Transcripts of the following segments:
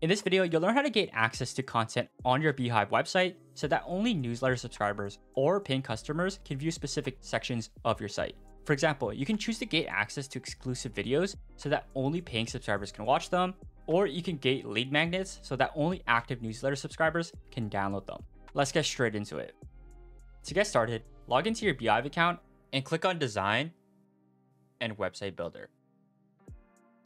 In this video, you'll learn how to gain access to content on your beehiiv website so that only newsletter subscribers or paying customers can view specific sections of your site. For example, you can choose to gate access to exclusive videos so that only paying subscribers can watch them, or you can gate lead magnets so that only active newsletter subscribers can download them. Let's get straight into it. To get started, log into your beehiiv account and click on Design and Website Builder.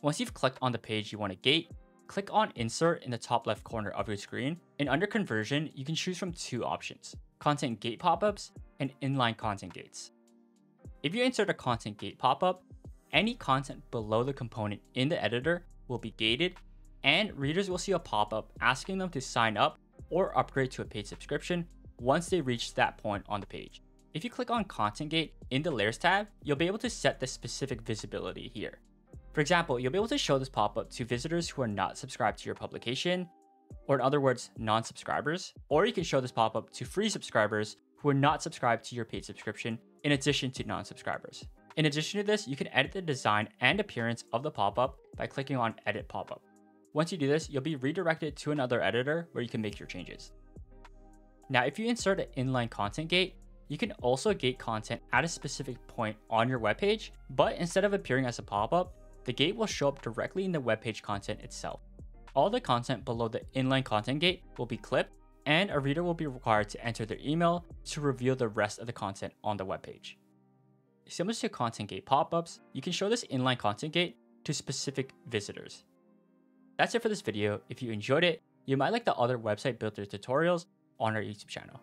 Once you've clicked on the page you want to gate, click on Insert in the top left corner of your screen, and under Conversion, you can choose from two options, Content Gate Pop-ups and Inline Content Gates. If you insert a Content Gate pop-up, any content below the component in the editor will be gated, and readers will see a pop-up asking them to sign up or upgrade to a paid subscription once they reach that point on the page. If you click on Content Gate in the Layers tab, you'll be able to set the specific visibility here. For example, you'll be able to show this pop-up to visitors who are not subscribed to your publication, or in other words, non-subscribers, or you can show this pop-up to free subscribers who are not subscribed to your paid subscription in addition to non-subscribers. In addition to this, you can edit the design and appearance of the pop-up by clicking on Edit Pop-up. Once you do this, you'll be redirected to another editor where you can make your changes. Now, if you insert an inline content gate, you can also gate content at a specific point on your webpage, but instead of appearing as a pop-up, the gate will show up directly in the web page content itself. All the content below the inline content gate will be clipped, and a reader will be required to enter their email to reveal the rest of the content on the web page. Similar to content gate pop-ups, you can show this inline content gate to specific visitors. That's it for this video. If you enjoyed it, you might like the other website builder tutorials on our YouTube channel.